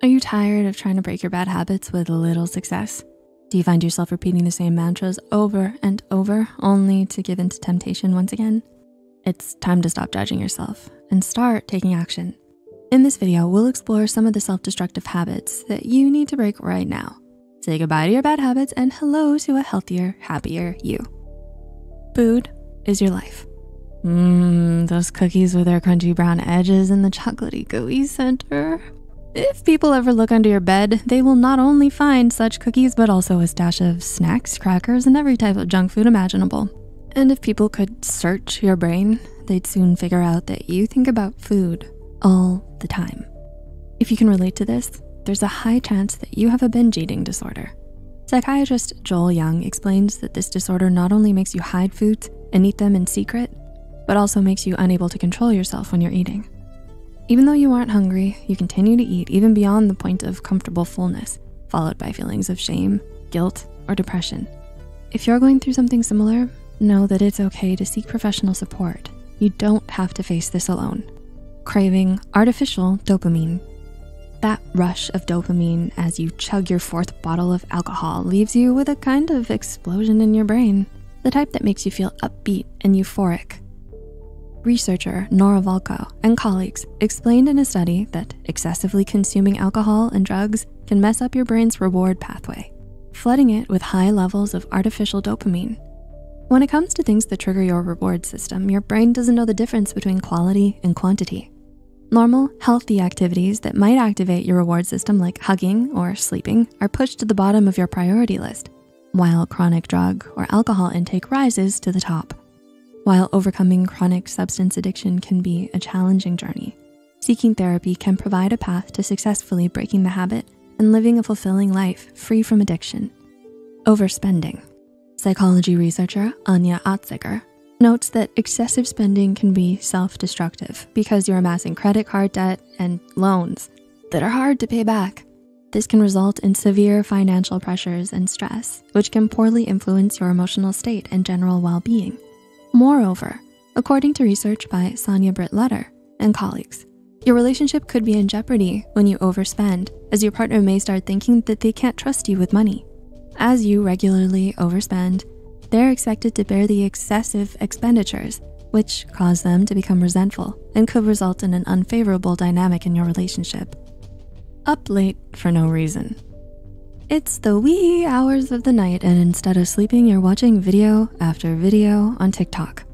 Are you tired of trying to break your bad habits with little success? Do you find yourself repeating the same mantras over and over only to give in to temptation once again? It's time to stop judging yourself and start taking action. In this video, we'll explore some of the self-destructive habits that you need to break right now. Say goodbye to your bad habits and hello to a healthier, happier you. Food is your life. Mmm, those cookies with their crunchy brown edges and the chocolatey gooey center. If people ever look under your bed, they will not only find such cookies, but also a stash of snacks, crackers, and every type of junk food imaginable. And if people could search your brain, they'd soon figure out that you think about food all the time. If you can relate to this, there's a high chance that you have a binge eating disorder. Psychiatrist Joel Young explains that this disorder not only makes you hide foods and eat them in secret, but also makes you unable to control yourself when you're eating. Even though you aren't hungry, you continue to eat even beyond the point of comfortable fullness, followed by feelings of shame, guilt, or depression. If you're going through something similar, know that it's okay to seek professional support. You don't have to face this alone. Craving artificial dopamine. That rush of dopamine as you chug your fourth bottle of alcohol leaves you with a kind of explosion in your brain, the type that makes you feel upbeat and euphoric Researcher Nora Volkow and colleagues explained in a study that excessively consuming alcohol and drugs can mess up your brain's reward pathway, flooding it with high levels of artificial dopamine. When it comes to things that trigger your reward system, your brain doesn't know the difference between quality and quantity. Normal, healthy activities that might activate your reward system like hugging or sleeping are pushed to the bottom of your priority list, while chronic drug or alcohol intake rises to the top. While overcoming chronic substance addiction can be a challenging journey, seeking therapy can provide a path to successfully breaking the habit and living a fulfilling life free from addiction. Overspending. Psychology researcher Anja Achtziger notes that excessive spending can be self-destructive because you're amassing credit card debt and loans that are hard to pay back. This can result in severe financial pressures and stress, which can poorly influence your emotional state and general well-being. Moreover, according to research by Sonya Britt Lutter and colleagues, your relationship could be in jeopardy when you overspend as your partner may start thinking that they can't trust you with money. As you regularly overspend, they're expected to bear the excessive expenditures, which cause them to become resentful and could result in an unfavorable dynamic in your relationship. Up late for no reason. It's the wee hours of the night and instead of sleeping, you're watching video after video on TikTok.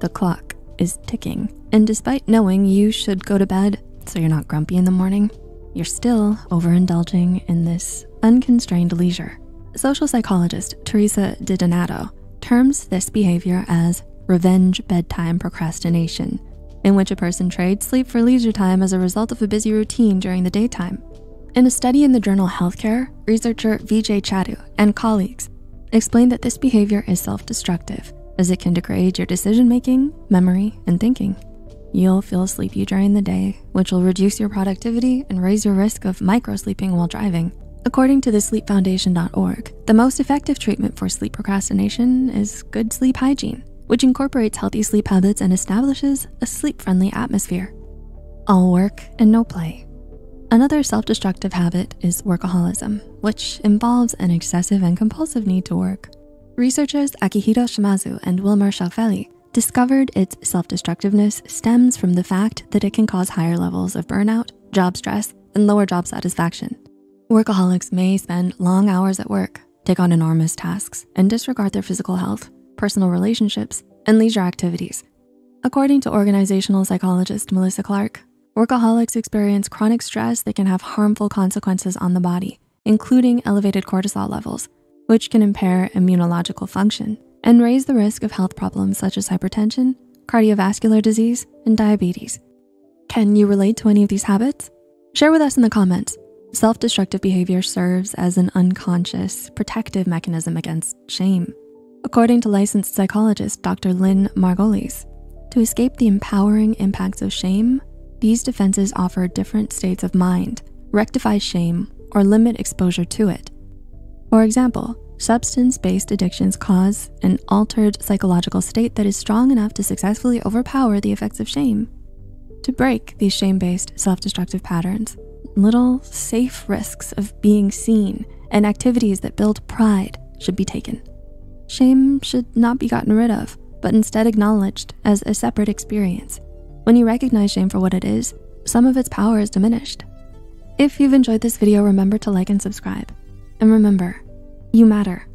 The clock is ticking and despite knowing you should go to bed so you're not grumpy in the morning, you're still overindulging in this unconstrained leisure. Social psychologist Theresa DiDonato terms this behavior as revenge bedtime procrastination, in which a person trades sleep for leisure time as a result of a busy routine during the daytime. In a study in the journal Healthcare, researcher Vijay Chattu and colleagues explained that this behavior is self-destructive as it can degrade your decision-making, memory, and thinking. You'll feel sleepy during the day, which will reduce your productivity and raise your risk of micro-sleeping while driving. According to the sleepfoundation.org, the most effective treatment for sleep procrastination is good sleep hygiene, which incorporates healthy sleep habits and establishes a sleep-friendly atmosphere. All work and no play Another self-destructive habit is workaholism, which involves an excessive and compulsive need to work. Researchers Akihiro Shimazu and Wilmar Schaufeli discovered its self-destructiveness stems from the fact that it can cause higher levels of burnout, job stress, and lower job satisfaction. Workaholics may spend long hours at work, take on enormous tasks, and disregard their physical health, personal relationships, and leisure activities. According to organizational psychologist Melissa Clark, Workaholics experience chronic stress that can have harmful consequences on the body, including elevated cortisol levels, which can impair immunological function and raise the risk of health problems such as hypertension, cardiovascular disease, and diabetes. Can you relate to any of these habits? Share with us in the comments. Self-destructive behavior serves as an unconscious protective mechanism against shame. According to licensed psychologist Dr. Lynn Margolies, to escape the empowering impacts of shame, these defenses offer different states of mind, rectify shame, or limit exposure to it. For example, substance-based addictions cause an altered psychological state that is strong enough to successfully overpower the effects of shame. To break these shame-based self-destructive patterns, little safe risks of being seen and activities that build pride should be taken. Shame should not be gotten rid of, but instead acknowledged as a separate experience. When you recognize shame for what it is, some of its power is diminished. If you've enjoyed this video, remember to like and subscribe. And remember, you matter.